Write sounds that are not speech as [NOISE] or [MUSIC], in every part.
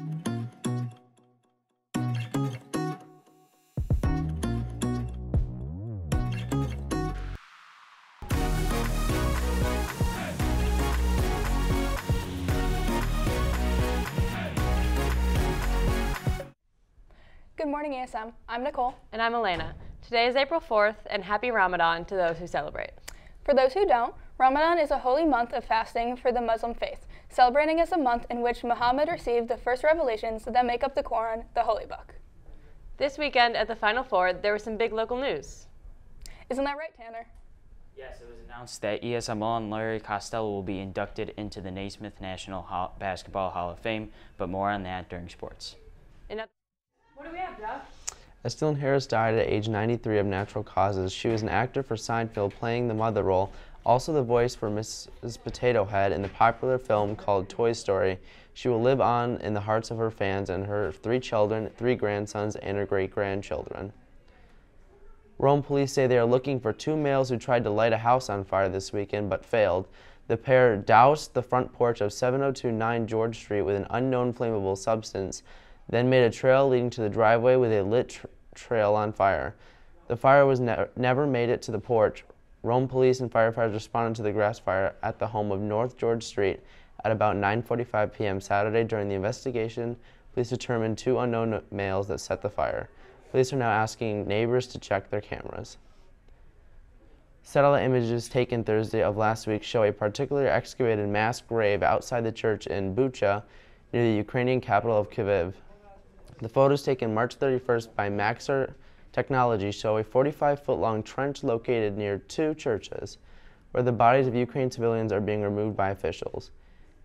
Good morning, ESM. I'm Nicole. And I'm Elena. Today is April 4th, and happy Ramadan to those who celebrate. For those who don't, Ramadan is a holy month of fasting for the Muslim faith, celebrating as a month in which Muhammad received the first revelations that make up the Quran, the holy book. This weekend at the Final Four, there was some big local news. Isn't that right, Tanner? Yes, it was announced that ESM alum Larry Costello will be inducted into the Naismith National Hall Basketball Hall of Fame, but more on that during sports. And what do we have, Jeff? Estelle Harris died at age 93 of natural causes. She was an actor for Seinfeld playing the mother role, also the voice for Mrs. Potato Head in the popular film called Toy Story. She will live on in the hearts of her fans and her three children, three grandsons, and her great-grandchildren. Rome police say they are looking for two males who tried to light a house on fire this weekend but failed. The pair doused the front porch of 7029 George Street with an unknown flammable substance then made a trail leading to the driveway with a lit tr trail on fire. The fire was ne never made it to the porch. Rome police and firefighters responded to the grass fire at the home of North George Street at about 9.45 p.m. Saturday. During the investigation, police determined two unknown males that set the fire. Police are now asking neighbors to check their cameras. Satellite images taken Thursday of last week show a particularly excavated mass grave outside the church in Bucha, near the Ukrainian capital of Kyiv. The photos taken March 31st by Maxar Technology show a 45-foot-long trench located near two churches, where the bodies of Ukraine civilians are being removed by officials.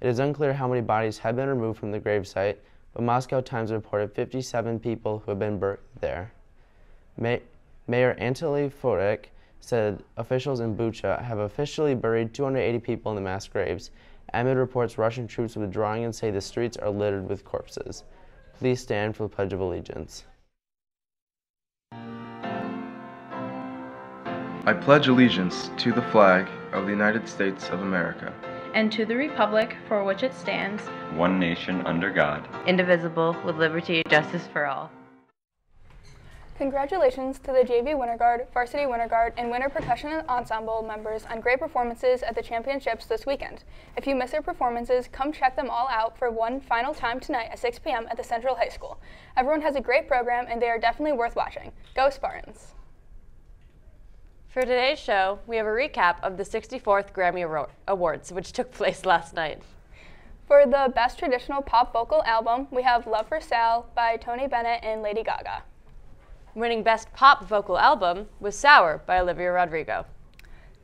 It is unclear how many bodies have been removed from the gravesite, but Moscow Times reported 57 people who have been buried there. May Mayor Anatoly Forik said officials in Bucha have officially buried 280 people in the mass graves. Amid reports Russian troops withdrawing and say the streets are littered with corpses. Please stand for the Pledge of Allegiance. I pledge allegiance to the flag of the United States of America and to the republic for which it stands, one nation under God, indivisible, with liberty and justice for all. Congratulations to the JV Winter Guard, Varsity Winter Guard, and Winter Percussion Ensemble members on great performances at the championships this weekend. If you missed their performances, come check them all out for one final time tonight at 6 p.m. at the Central High School. Everyone has a great program and they are definitely worth watching. Go Spartans! For today's show, we have a recap of the 64th Grammy Awards, which took place last night. For the Best Traditional Pop Vocal Album, we have Love for Sale by Tony Bennett and Lady Gaga. Winning Best Pop Vocal Album was Sour by Olivia Rodrigo.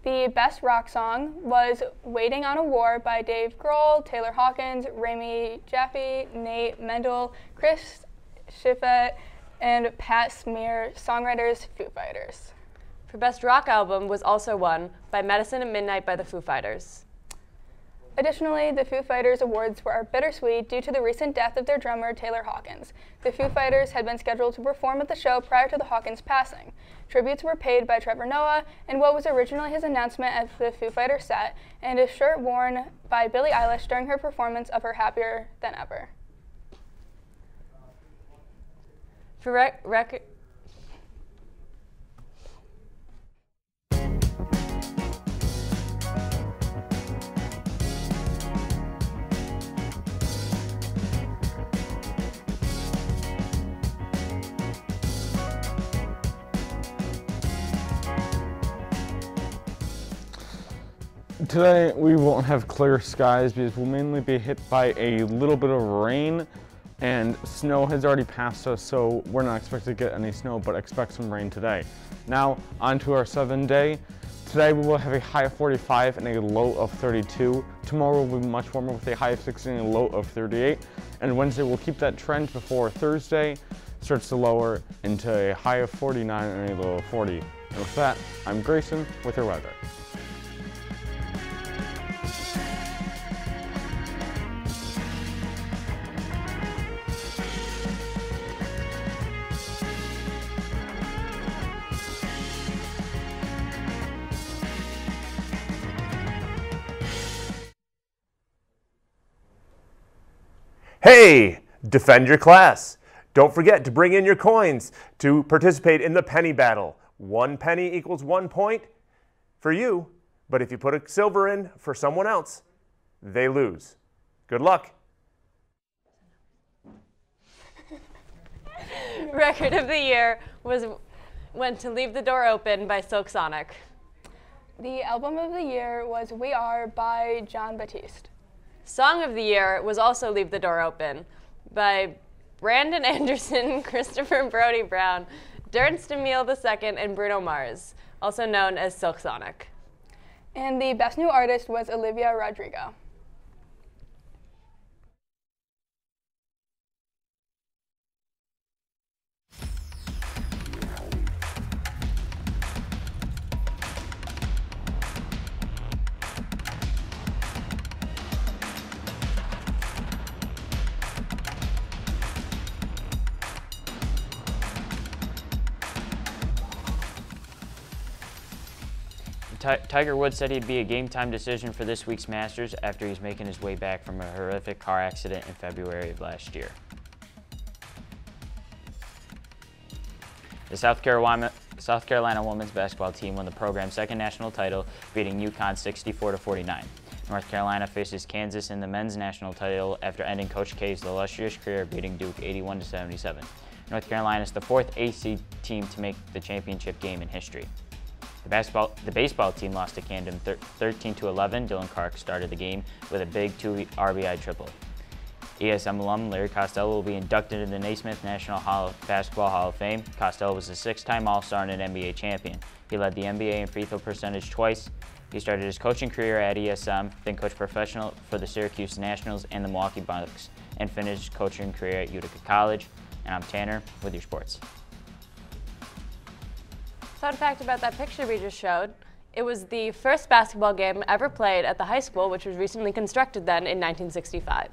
The Best Rock Song was Waiting on a War by Dave Grohl, Taylor Hawkins, Rami Jaffee, Nate Mendel, Chris Shiflett, and Pat Smear, songwriters Foo Fighters. For Best Rock Album was also won by Medicine at Midnight by the Foo Fighters. Additionally, the Foo Fighters awards were bittersweet due to the recent death of their drummer, Taylor Hawkins. The Foo Fighters had been scheduled to perform at the show prior to the Hawkins passing. Tributes were paid by Trevor Noah in what was originally his announcement at the Foo Fighters set, and a shirt worn by Billie Eilish during her performance of her Happier Than Ever. For rec- rec- Today we won't have clear skies because we'll mainly be hit by a little bit of rain and snow has already passed us so we're not expected to get any snow but expect some rain today. Now on to our seven day. Today we will have a high of 45 and a low of 32. Tomorrow will be much warmer with a high of 16 and a low of 38. And Wednesday we'll keep that trend before Thursday starts to lower into a high of 49 and a low of 40. And with that, I'm Grayson with your weather. Hey, Defend your class. Don't forget to bring in your coins to participate in the penny battle. One penny equals one point for you, but if you put a silver in for someone else, they lose. Good luck. [LAUGHS] Record of the year was went to Leave the Door Open by Silk Sonic. The album of the year was We Are by Jon Batiste. Song of the year was also Leave the Door Open by Brandon [LAUGHS] Anderson, Christopher Brody Brown, Dernst Emile II, and Bruno Mars, also known as Silk Sonic. And the best new artist was Olivia Rodrigo. Tiger Woods said he'd be a game time decision for this week's Masters after he's making his way back from a horrific car accident in February of last year. The South Carolina, South Carolina women's basketball team won the program's second national title, beating UConn 64 to 49. North Carolina faces Kansas in the men's national title after ending Coach K's illustrious career, beating Duke 81 to 77. North Carolina is the fourth ACC team to make the championship game in history. The, basketball, the baseball team lost to Camden 13 to 11. Dylan Clark started the game with a big two RBI triple. ESM alum Larry Costello will be inducted into the Naismith National Hall Basketball Hall of Fame. Costello was a six-time All-Star and an NBA champion. He led the NBA in free throw percentage twice. He started his coaching career at ESM, then coached professional for the Syracuse Nationals and the Milwaukee Bucks, and finished coaching career at Utica College. And I'm Tanner with your sports. Fun fact about that picture we just showed, it was the first basketball game ever played at the high school, which was recently constructed then in 1965.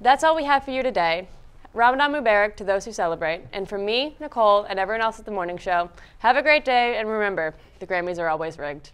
That's all we have for you today. Ramadan Mubarak to those who celebrate. And from me, Nicole, and everyone else at the morning show, have a great day, and remember, the Grammys are always rigged.